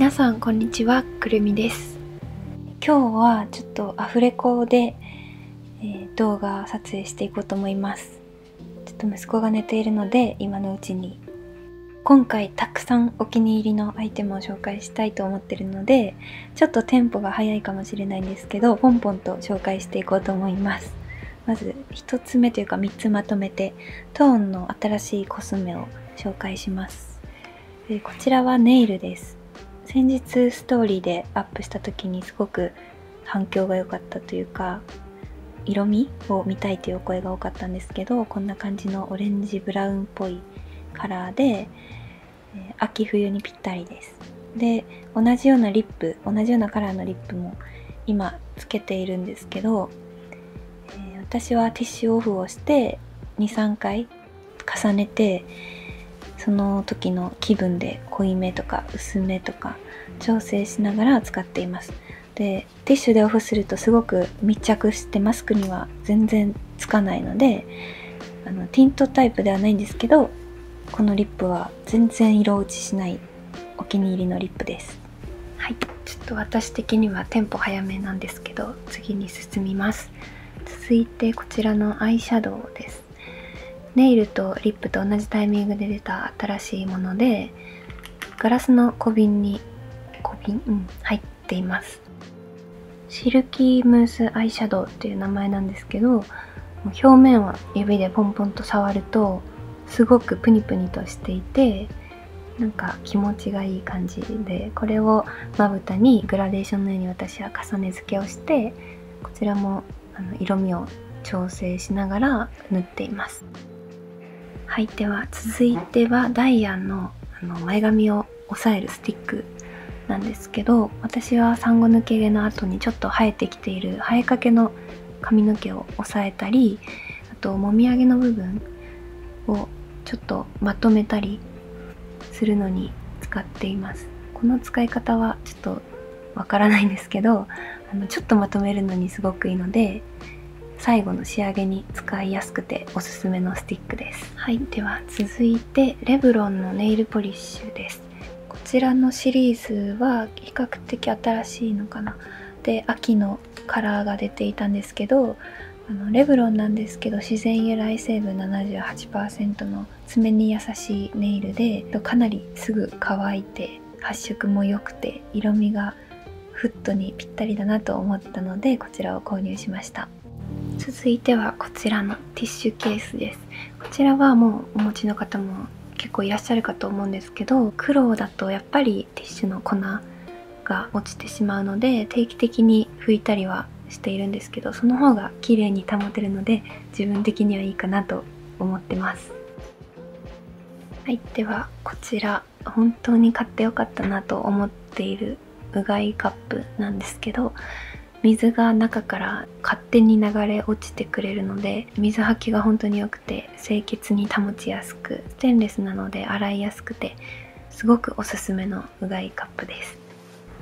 皆さんこんにちは。くるみです。今日はちょっとアフレコで、えー、動画撮影していこうと思います。ちょっと息子が寝ているので今のうちに。今回たくさんお気に入りのアイテムを紹介したいと思ってるのでちょっとテンポが速いかもしれないんですけどポンポンと紹介していこうと思います。まず1つ目というか3つまとめてトーンの新しいコスメを紹介します。こちらはネイルです。先日ストーリーでアップした時にすごく反響が良かったというか色味を見たいというお声が多かったんですけどこんな感じのオレンジブラウンっぽいカラーで、秋冬にぴったりです。で同じようなリップ同じようなカラーのリップも今つけているんですけど、え、私はティッシュオフをして23回重ねてその時の気分で濃いめとか薄めとか調整しながら使っています。でティッシュでオフするとすごく密着してマスクには全然つかないのであのティントタイプではないんですけどこのリップは全然色落ちしないお気に入りのリップです。はい。ちょっと私的にはテンポ早めなんですけど次に進みます。続いてこちらのアイシャドウです。ネイルとリップと同じタイミングで出た新しいものでガラスの小瓶に小瓶、うん、入っています。シルキームースアイシャドウっていう名前なんですけど表面を指でポンポンと触るとすごくプニプニとしていてなんか気持ちがいい感じでこれをまぶたにグラデーションのように私は重ね付けをしてこちらもあの色味を調整しながら塗っています。はいでは続いてはダイアンのあの前髪を押さえるスティックなんですけど私は産後抜け毛の後にちょっと生えてきている生えかけの髪の毛を押さえたりあともみあげの部分をちょっとまとめたりするのに使っています。この使い方はちょっとわからないんですけどあのちょっとまとめるのにすごくいいので最後の仕上げに使いやすくておすすめのスティックです。はいでは続いてレブロンのネイルポリッシュです。こちらのシリーズは比較的新しいのかな。で秋のカラーが出ていたんですけどあのレブロンなんですけど自然由来成分78%の爪に優しいネイルでかなりすぐ乾いて発色も良くて色味がフットにぴったりだなと思ったのでこちらを購入しました。続いてはこちらのティッシュケースです。こちらはもうお持ちの方も結構いらっしゃるかと思うんですけど黒だとやっぱりティッシュの粉が落ちてしまうので定期的に拭いたりはしているんですけどその方が綺麗に保てるので自分的にはいいかなと思ってます。はいではこちら本当に買ってよかったなと思っているうがいカップなんですけど水が中から勝手に流れ落ちてくれるので水はきが本当に良くて清潔に保ちやすくステンレスなので洗いやすくてすごくおすすめのうがいカップです、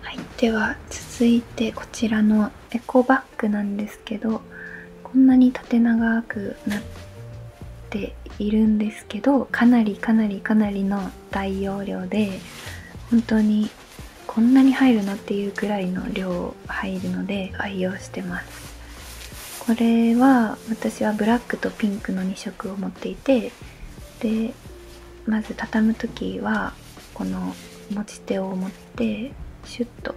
はい、では続いてこちらのエコバッグなんですけどこんなに縦長くなっているんですけどかなりかなりかなりの大容量で本当にこんなに入るのっていうくらいの量入るので愛用してます。これは私はブラックとピンクの2色を持っていてでまず畳む時はこの持ち手を持ってシュッと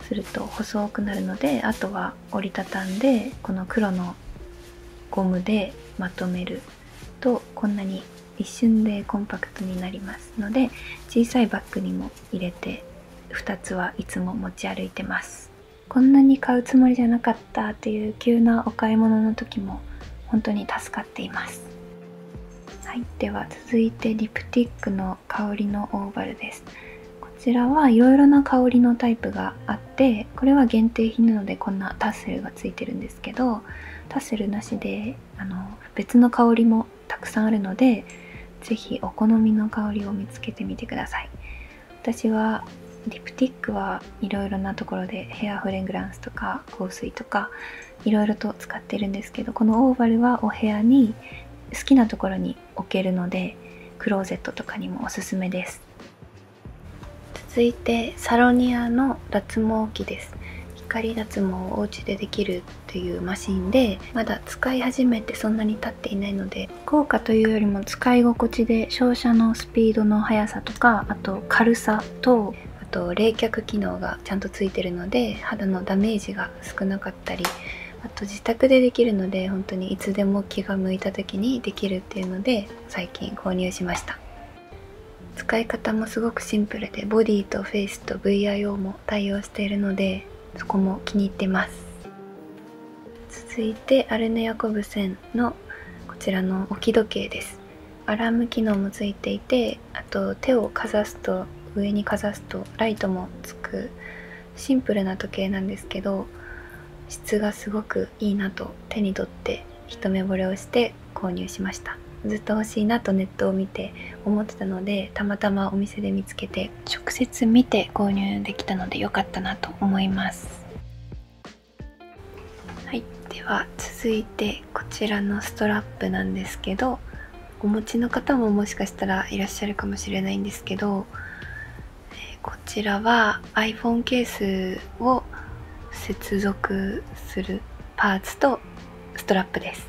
すると細くなるのであとは折りたたんでこの黒のゴムでまとめるとこんなに一瞬でコンパクトになりますので小さいバッグにも入れて2つはいつも持ち歩いてます。こんなに買うつもりじゃなかったっていう急なお買い物の時も本当に助かっています。はいでは続いてリプティックの香りのオーバルです。こちらはいろいろな香りのタイプがあってこれは限定品なのでこんなタッセルがついてるんですけどタッセルなしであの別の香りもたくさんあるので是非お好みの香りを見つけてみてください。私はリプティックはいろいろなところでヘアフレグランスとか香水とかいろいろと使ってるんですけどこのオーバルはお部屋に好きなところに置けるのでクローゼットとかにもおすすめです。続いてサロニアの脱毛器です。光脱毛をお家でできるっていうマシンでまだ使い始めてそんなに経っていないので効果というよりも使い心地で照射のスピードの速さとかあと軽さとと冷却機能がちゃんとついてるので肌のダメージが少なかったりあと自宅でできるので本当にいつでも気が向いた時にできるっていうので最近購入しました。使い方もすごくシンプルでボディとフェイスと VIO も対応しているのでそこも気に入ってます。続いてアルネ・ヤコブセンのこちらの置き時計です。アラーム機能もついていてあと手をかざすと上にかざすとライトもつくシンプルな時計なんですけど質がすごくいいなと手に取って一目惚れをして購入しました。ずっと欲しいなとネットを見て思ってたのでたまたまお店で見つけて直接見て購入できたので良かったなと思います。はいでは続いてこちらのストラップなんですけどお持ちの方ももしかしたらいらっしゃるかもしれないんですけどこちらは iPhone ケースを接続するパーツとストラップです。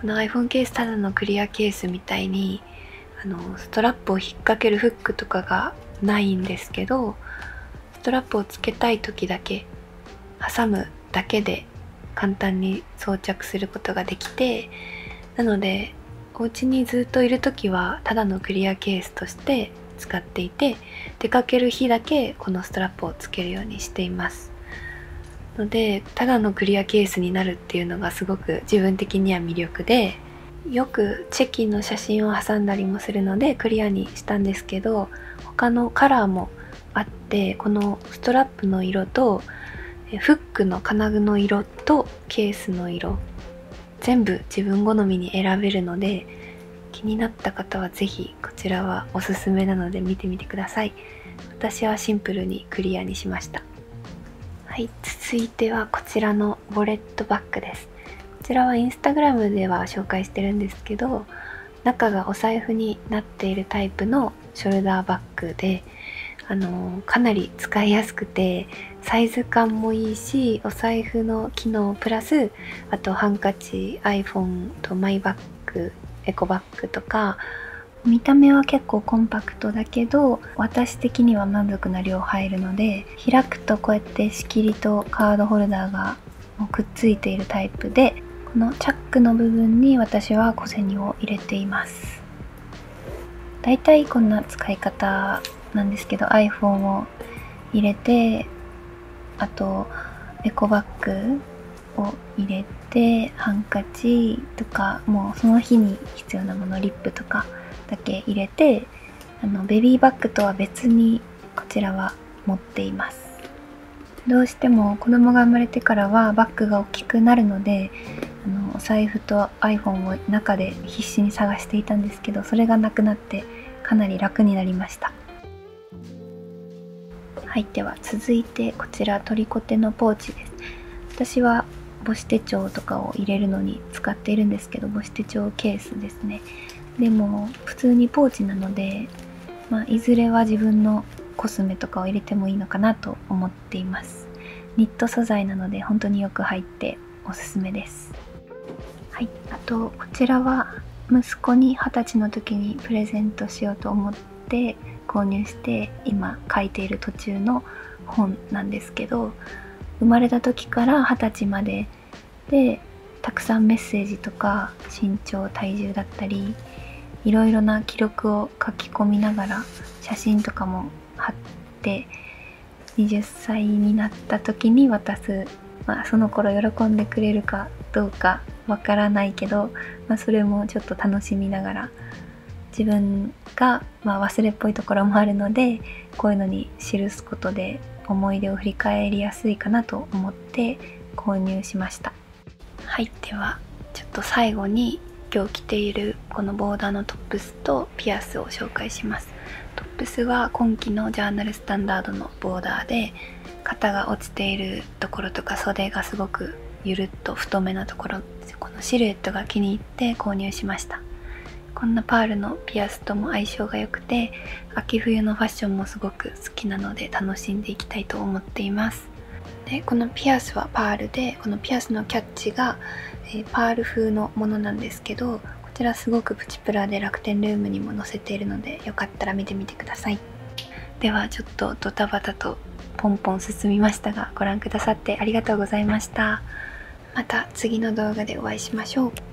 この iPhone ケースただのクリアケースみたいにあのストラップを引っ掛けるフックとかがないんですけどストラップをつけたい時だけ挟むだけで簡単に装着することができてなのでお家にずっといる時はただのクリアケースとして使っていて出かける日だけこのストラップをつけるようにしています。のでただのクリアケースになるっていうのがすごく自分的には魅力でよくチェキの写真を挟んだりもするのでクリアにしたんですけど他のカラーもあってこのストラップの色とフックの金具の色とケースの色全部自分好みに選べるので気になった方は是非こちらはおすすめなので見てみてください。私はシンプルにクリアにしました。はい続いてはこちらのウォレットバッグです。こちらはインスタグラムでは紹介してるんですけど中がお財布になっているタイプのショルダーバッグであのかなり使いやすくてサイズ感もいいしお財布の機能プラスあとハンカチ iPhone とマイバッグエコバッグとか見た目は結構コンパクトだけど私的には満足な量入るので開くとこうやって仕切りとカードホルダーがくっついているタイプでこのチャックの部分に私は小銭を入れています。だいたいこんな使い方なんですけど iPhone を入れてあとエコバッグを入れてハンカチとかもうその日に必要なものリップとかだけ入れてあのベビーバッグとは別にこちらは持っています。どうしても子供が生まれてからはバッグが大きくなるのであのお財布と iPhone を中で必死に探していたんですけどそれがなくなってかなり楽になりました。はいでは続いてこちらトリコテのポーチです。私は母子手帳とかを入れるのに使っているんですけど母子手帳ケースですね。でも普通にポーチなので、まあ、いずれは自分のコスメとかを入れてもいいのかなと思っています。ニット素材なので本当によく入っておすすめです。はい。あとこちらは息子に二十歳の時にプレゼントしようと思って購入して今書いている途中の本なんですけど生まれた時から二十歳まででたくさんメッセージとか身長体重だったりいろいろな記録を書き込みながら写真とかも貼って20歳になった時に渡す、まあ、その頃喜んでくれるかどうかわからないけど、まあ、それもちょっと楽しみながら自分が、まあ、忘れっぽいところもあるのでこういうのに記すことで思い出を振り返りやすいかなと思って購入しました。はい。ではちょっと最後に今日着ているこのボーダーのトップスとピアスを紹介します。トップスは今季のジャーナルスタンダードのボーダーで肩が落ちているところとか袖がすごくゆるっと太めなところこのシルエットが気に入って購入しました。こんなパールのピアスとも相性が良くて秋冬のファッションもすごく好きなので楽しんでいきたいと思っています。でこのピアスはパールでこのピアスのキャッチが、えー、パール風のものなんですけどこちらすごくプチプラで楽天ルームにも載せているのでよかったら見てみてください。ではちょっとドタバタとポンポン進みましたがご覧くださってありがとうございました。また次の動画でお会いしましょう。